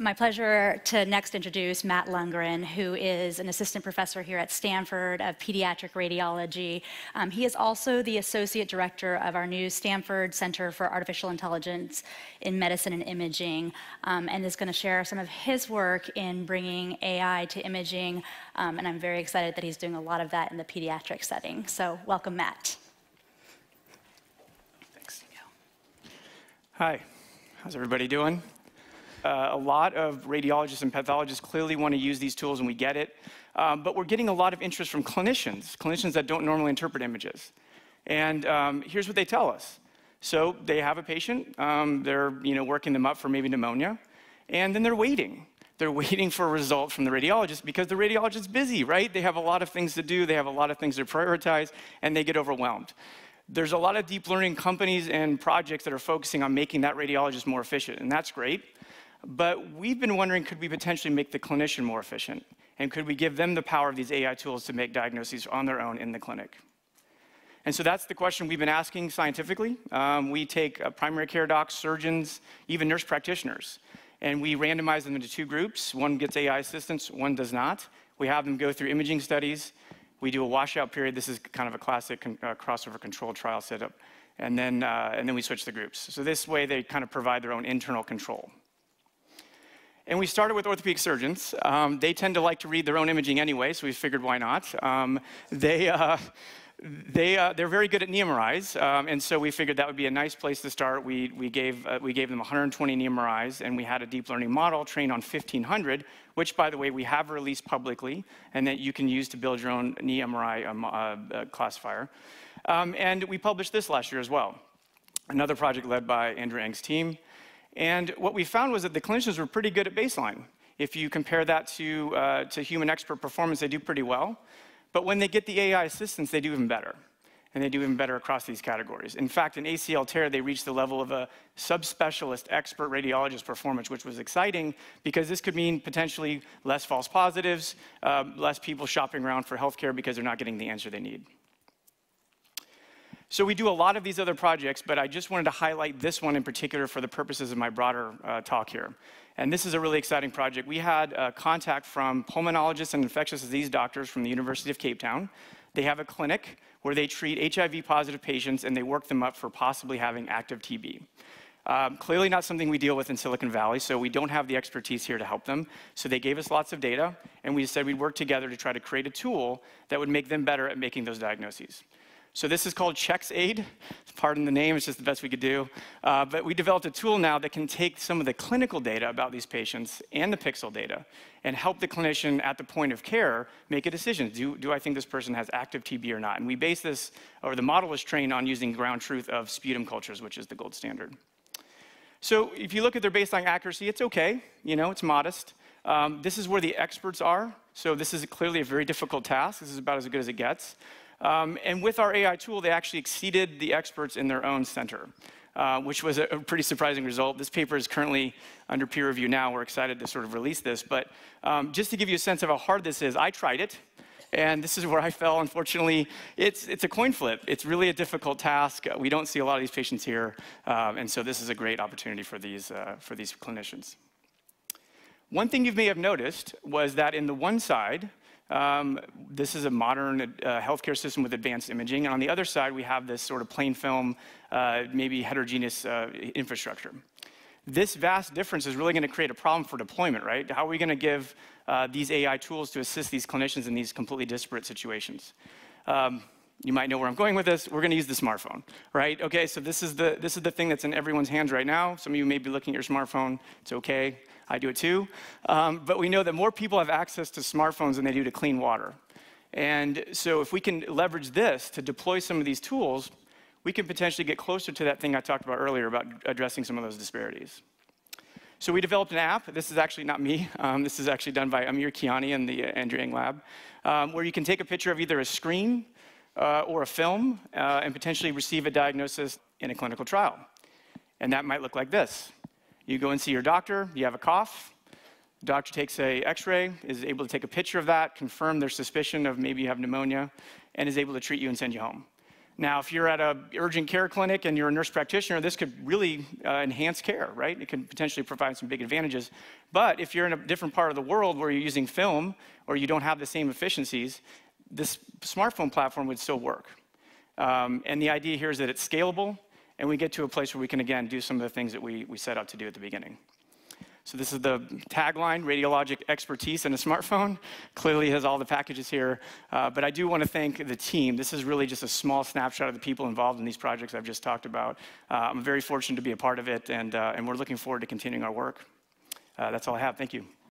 my pleasure to next introduce Matt Lungren, who is an assistant professor here at Stanford of pediatric radiology. Um, he is also the associate director of our new Stanford Center for Artificial Intelligence in Medicine and Imaging, um, and is going to share some of his work in bringing AI to imaging. Um, and I'm very excited that he's doing a lot of that in the pediatric setting. So, welcome, Matt. Thanks. Hi, how's everybody doing? Uh, a lot of radiologists and pathologists clearly want to use these tools, and we get it. Um, but we're getting a lot of interest from clinicians, clinicians that don't normally interpret images. And um, here's what they tell us. So they have a patient, um, they're you know, working them up for maybe pneumonia, and then they're waiting. They're waiting for a result from the radiologist because the radiologist's busy, right? They have a lot of things to do, they have a lot of things to prioritize, and they get overwhelmed. There's a lot of deep learning companies and projects that are focusing on making that radiologist more efficient, and that's great. But we've been wondering could we potentially make the clinician more efficient? And could we give them the power of these AI tools to make diagnoses on their own in the clinic? And so that's the question we've been asking scientifically. Um, we take uh, primary care docs, surgeons, even nurse practitioners, and we randomize them into two groups. One gets AI assistance, one does not. We have them go through imaging studies. We do a washout period. This is kind of a classic con- uh, crossover control trial setup. And then, uh, and then we switch the groups. So this way they kind of provide their own internal control. And we started with orthopedic surgeons. Um, they tend to like to read their own imaging anyway, so we figured why not. Um, they, uh, they, uh, they're very good at knee MRIs, um, and so we figured that would be a nice place to start. We, we, gave, uh, we gave them 120 knee MRIs, and we had a deep learning model trained on 1,500, which, by the way, we have released publicly, and that you can use to build your own knee MRI um, uh, uh, classifier. Um, and we published this last year as well. Another project led by Andrew Ng's team. And what we found was that the clinicians were pretty good at baseline. If you compare that to, uh, to human expert performance, they do pretty well. But when they get the AI assistance, they do even better. And they do even better across these categories. In fact, in ACL tear, they reached the level of a subspecialist expert radiologist performance, which was exciting because this could mean potentially less false positives, um, less people shopping around for healthcare because they're not getting the answer they need. So we do a lot of these other projects, but I just wanted to highlight this one in particular for the purposes of my broader uh, talk here. And this is a really exciting project. We had uh, contact from pulmonologists and infectious disease doctors from the University of Cape Town. They have a clinic where they treat HIV positive patients and they work them up for possibly having active TB. Um, clearly not something we deal with in Silicon Valley, so we don't have the expertise here to help them. So they gave us lots of data, and we said we'd work together to try to create a tool that would make them better at making those diagnoses. So this is called CheXaid. Pardon the name, it's just the best we could do. Uh, but we developed a tool now that can take some of the clinical data about these patients and the pixel data and help the clinician at the point of care make a decision. Do, do I think this person has active TB or not? And we base this, or the model was trained on using ground truth of sputum cultures, which is the gold standard. So if you look at their baseline accuracy, it's okay. You know, it's modest. Um, this is where the experts are. So this is clearly a very difficult task. This is about as good as it gets. Um, and with our AI tool, they actually exceeded the experts in their own center. Uh, which was a, a, pretty surprising result. This paper is currently under peer review now. We're excited to sort of release this. But um, just to give you a sense of how hard this is, I tried it. And this is where I fell. Unfortunately, it's, it's a coin flip. It's really a difficult task. We don't see a lot of these patients here. Um, and so this is a great opportunity for these, uh, for these clinicians. One thing you may have noticed was that in the one side, um, this is a modern uh, healthcare system with advanced imaging. And on the other side, we have this sort of plain film, uh, maybe heterogeneous uh, infrastructure. This vast difference is really going to create a problem for deployment, right? How are we going to give uh, these AI tools to assist these clinicians in these completely disparate situations? Um, you might know where I'm going with this. We're going to use the smartphone, right? Okay, so this is the this is the thing that's in everyone's hands right now. Some of you may be looking at your smartphone. It's okay. I do it too. Um, but we know that more people have access to smartphones than they do to clean water. And so if we can leverage this to deploy some of these tools, we can potentially get closer to that thing I talked about earlier about addressing some of those disparities. So we developed an app. This is actually not me. Um, this is actually done by Amir Kiani in the Andrew Ng lab, um, where you can take a picture of either a screen uh, or a film uh, and potentially receive a diagnosis in a clinical trial. And that might look like this. You go and see your doctor, you have a cough. The doctor takes a x-ray, is able to take a picture of that, confirm their suspicion of maybe you have pneumonia, and is able to treat you and send you home. Now, if you're at an urgent care clinic and you're a nurse practitioner, this could really uh, enhance care, right? It can potentially provide some big advantages. But if you're in a different part of the world where you're using film or you don't have the same efficiencies, this smartphone platform would still work. Um, and the idea here is that it's scalable, and we get to a place where we can, again, do some of the things that we, we set out to do at the beginning. So this is the tagline, radiologic expertise in a smartphone. Clearly has all the packages here. Uh, but I do want to thank the team. This is really just a small snapshot of the people involved in these projects I've just talked about. Uh, I'm very fortunate to be a part of it, and, uh, and we're looking forward to continuing our work. Uh, that's all I have. Thank you.